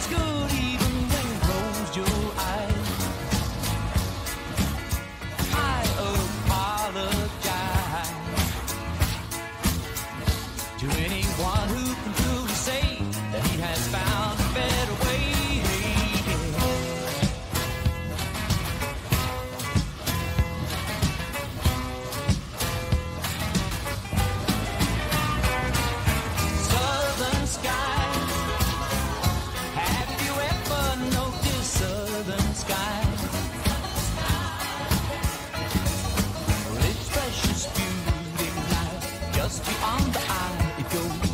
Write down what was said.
as good evening. just beyond the eye it goes.